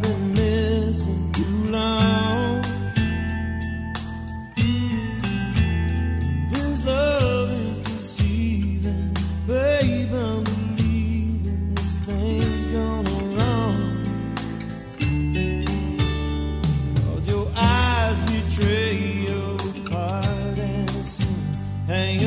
I've been missing long. This love is deceiving Babe, I'm believing this thing's gone your eyes betray your heart and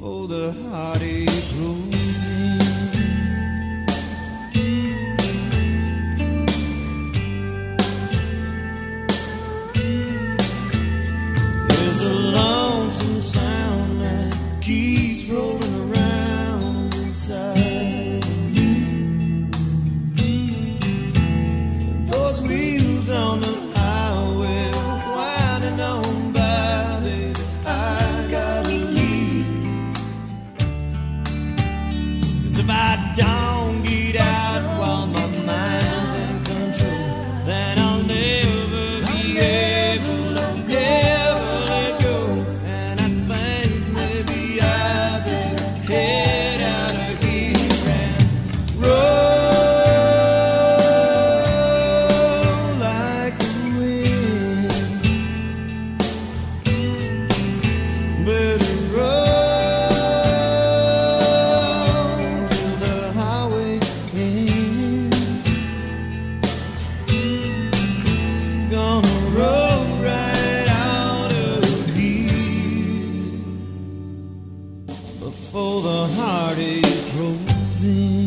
before the heartache before the heartache rolls in.